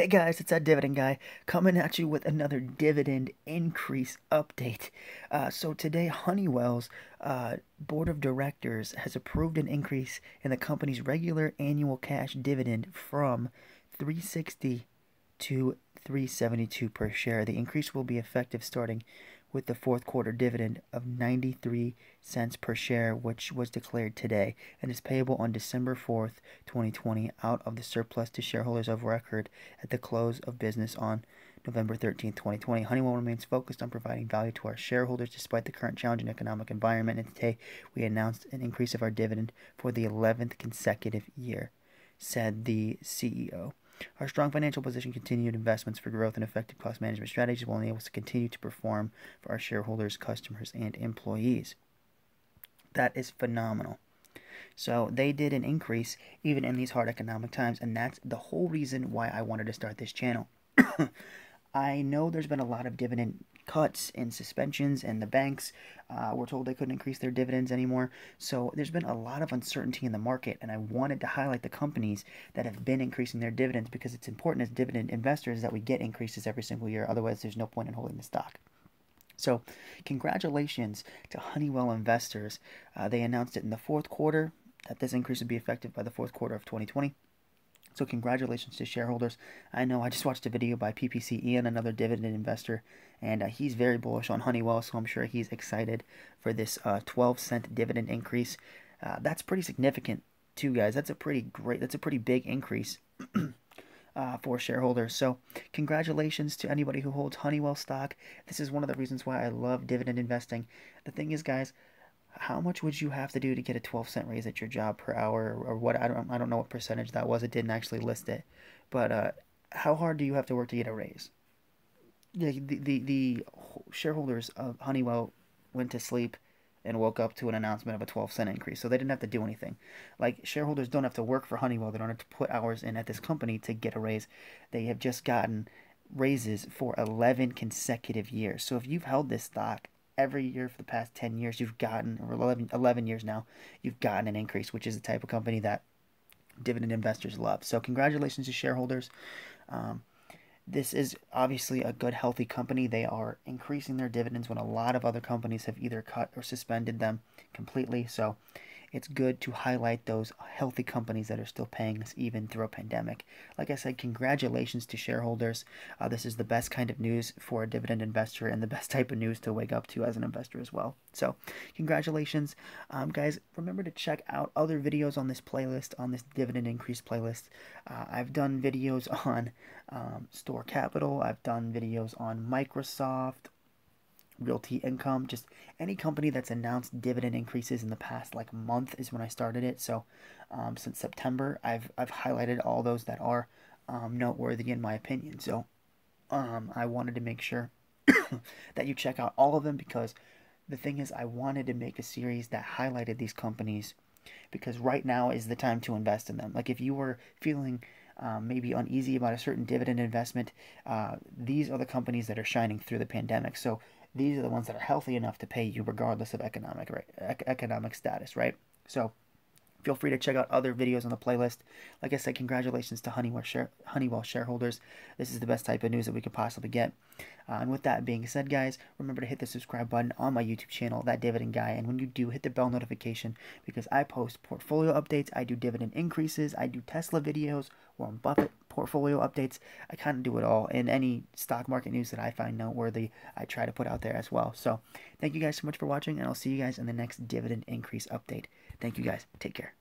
Hey guys, it's that dividend guy coming at you with another dividend increase update. Uh, so today, Honeywell's uh, board of directors has approved an increase in the company's regular annual cash dividend from 360 to 372 per share. The increase will be effective starting with the fourth quarter dividend of 93 cents per share, which was declared today and is payable on December 4th, 2020, out of the surplus to shareholders of record at the close of business on November 13th, 2020. Honeywell remains focused on providing value to our shareholders despite the current challenging economic environment, and today we announced an increase of our dividend for the 11th consecutive year, said the CEO. Our strong financial position, continued investments for growth, and effective cost management strategies will enable us to continue to perform for our shareholders, customers, and employees. That is phenomenal. So they did an increase even in these hard economic times, and that's the whole reason why I wanted to start this channel. I know there's been a lot of dividend cuts and suspensions, and the banks uh, were told they couldn't increase their dividends anymore. So there's been a lot of uncertainty in the market, and I wanted to highlight the companies that have been increasing their dividends because it's important as dividend investors that we get increases every single year. Otherwise, there's no point in holding the stock. So, congratulations to Honeywell investors. Uh, they announced it in the fourth quarter that this increase would be effective by the fourth quarter of 2020. So congratulations to shareholders. I know I just watched a video by PPC Ian, another dividend investor, and uh, he's very bullish on Honeywell, so I'm sure he's excited for this uh, 12 cent dividend increase. Uh, that's pretty significant too, guys. That's a pretty great, that's a pretty big increase uh, for shareholders. So congratulations to anybody who holds Honeywell stock. This is one of the reasons why I love dividend investing. The thing is, guys, how much would you have to do to get a 12 cent raise at your job per hour or what I don't I don't know what percentage that was it didn't actually list it but uh, how hard do you have to work to get a raise? The, the the the shareholders of Honeywell went to sleep and woke up to an announcement of a 12 cent increase so they didn't have to do anything. Like shareholders don't have to work for Honeywell they don't have to put hours in at this company to get a raise. They have just gotten raises for 11 consecutive years. So if you've held this stock every year for the past 10 years you've gotten, or 11, 11 years now, you've gotten an increase, which is the type of company that dividend investors love. So congratulations to shareholders. Um, this is obviously a good, healthy company. They are increasing their dividends when a lot of other companies have either cut or suspended them completely. So it's good to highlight those healthy companies that are still paying us even through a pandemic. Like I said, congratulations to shareholders. Uh, this is the best kind of news for a dividend investor and the best type of news to wake up to as an investor as well. So, congratulations. Um, guys, remember to check out other videos on this playlist, on this dividend increase playlist. Uh, I've done videos on um, Store Capital, I've done videos on Microsoft, Realty Income, just any company that's announced dividend increases in the past like month is when I started it. So um, since September, I've I've highlighted all those that are um, noteworthy in my opinion. So um, I wanted to make sure that you check out all of them because the thing is, I wanted to make a series that highlighted these companies because right now is the time to invest in them. Like if you were feeling um, maybe uneasy about a certain dividend investment, uh, these are the companies that are shining through the pandemic. So these are the ones that are healthy enough to pay you regardless of economic right, economic status, right? So feel free to check out other videos on the playlist. Like I said, congratulations to Honeywell, share, Honeywell shareholders. This is the best type of news that we could possibly get. Uh, and with that being said, guys, remember to hit the subscribe button on my YouTube channel, That Dividend Guy. And when you do, hit the bell notification because I post portfolio updates, I do dividend increases, I do Tesla videos, Warren Buffett portfolio updates. I kind of do it all. And any stock market news that I find noteworthy, I try to put out there as well. So thank you guys so much for watching, and I'll see you guys in the next dividend increase update. Thank you guys. Take care.